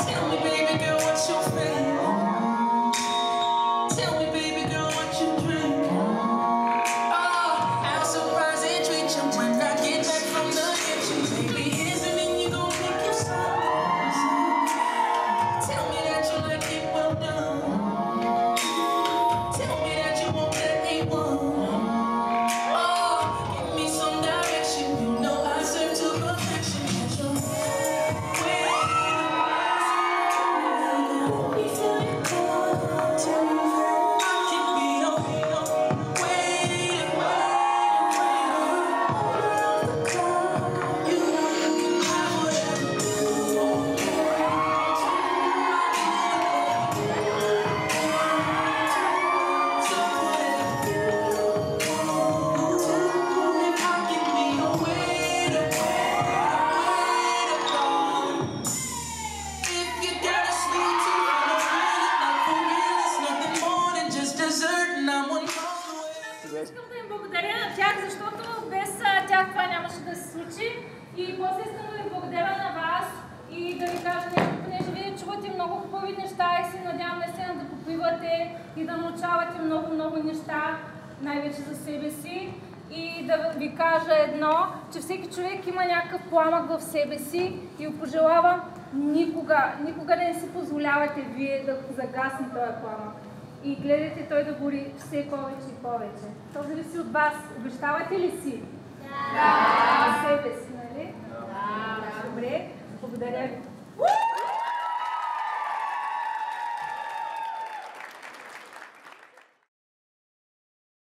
Tell me, baby girl, what's your favorite? Tell me, baby. Благодаря на тях, защото без тях това нямаше да се случи. И после искам да ви благодаря на вас и да ви кажа нещо, понеже вие чувате много хубави неща и се надявам наистина да попивате и да научавате много-много неща, най-вече за себе си. И да ви кажа едно, че всеки човек има някакъв пламък в себе си и пожелавам никога, никога не си позволявате вие да загасне този пламък и гледайте той да гори все повече и повече. То зависи от вас. Обещавате ли си?